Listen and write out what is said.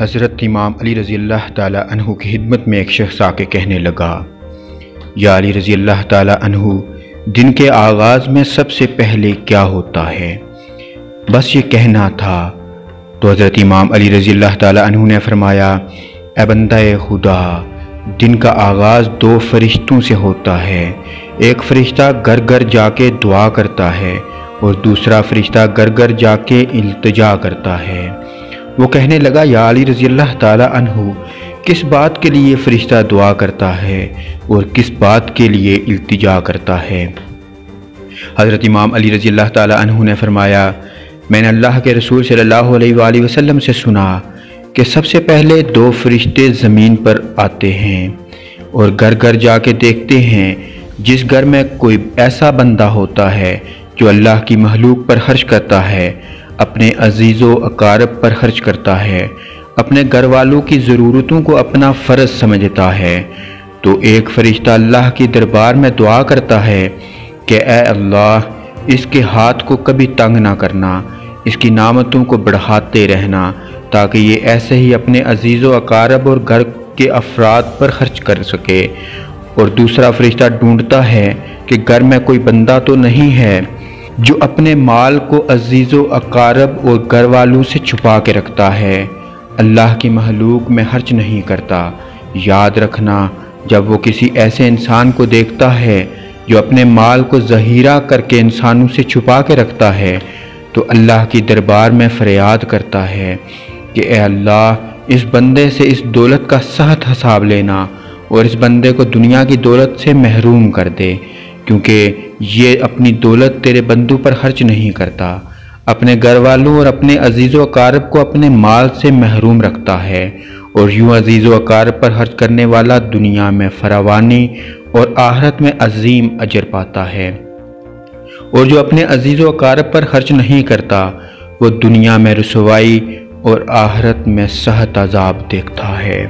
حضرت امام علی رضی اللہ تعالیٰ عنہ کی خدمت میں ایک شخص آ کے کہنے لگا، یا علی رضی اللہ تعالیٰ عنہ، دن کے آغاز میں سب سے پہلے کیا ہوتا ہے؟ بس یہ کہنا تھا۔ تو حضرت امام علی رضی اللہ تعالیٰ عنہ نے فرمایا، اے بندہ خدا، دن کا آغاز دو فرشتوں سے ہوتا ہے۔ ایک فرشتہ گھر گھر جا کے دعا کرتا ہے اور دوسرا فرشتہ گھر گھر جا کے التجا کرتا ہے۔ وہ کہنے لگا، یا علی رضی اللہ تعالیٰ عنہ، کس بات کے لیے فرشتہ دعا کرتا ہے اور کس بات کے لیے التجا کرتا ہے؟ حضرت امام علی رضی اللہ تعالیٰ عنہ نے فرمایا، میں نے اللہ کے رسول صلی اللہ علیہ وآلہ وسلم سے سنا کہ سب سے پہلے دو فرشتے زمین پر آتے ہیں اور گھر گھر جا کے دیکھتے ہیں، جس گھر میں کوئی ایسا بندہ ہوتا ہے جو اللہ کی محلوق پر خرچ کرتا ہے۔ اپنے عزیز و اقارب پر خرچ کرتا ہے، اپنے گھر والوں کی ضرورتوں کو اپنا فرض سمجھتا ہے۔ تو ایک فرشتہ اللہ کی دربار میں دعا کرتا ہے کہ اے اللہ، اس کے ہاتھ کو کبھی تنگ نہ کرنا، اس کی نامتوں کو بڑھاتے رہنا، تاکہ یہ ایسے ہی اپنے عزیز و اقارب اور گھر کے افراد پر خرچ کر سکے۔ اور دوسرا فرشتہ ڈھونڈتا ہے کہ گھر میں کوئی بندہ تو نہیں ہے جو اپنے مال کو عزیز و اقارب اور گھر والوں سے چھپا کے رکھتا ہے۔ اللہ کی محلوق میں خرچ نہیں کرتا۔ یاد رکھنا، جب وہ کسی ایسے انسان کو دیکھتا ہے جو اپنے مال کو ظہیرہ کر کے انسانوں سے چھپا کے رکھتا ہے، تو اللہ کی دربار میں فریاد کرتا ہے کہ اے اللہ، اس بندے سے اس دولت کا صحت حساب لینا اور اس بندے کو دنیا کی دولت سے محروم کر دے۔ کیونکہ یہ اپنی دولت تیرے بندوں پر خرچ نہیں کرتا۔ اپنے گھر والوں اور اپنے عزیز و اقارب کو اپنے مال سے محروم رکھتا ہے اور یوں عزیز و اقارب پر خرچ کرنے والا دنیا میں فراوانی اور آہرت میں عظیم اجر پاتا ہے۔ اور جو اپنے عزیز و اقارب پر خرچ نہیں کرتا، وہ دنیا میں رسوائی اور آہرت میں صحت عذاب دیکھتا ہے۔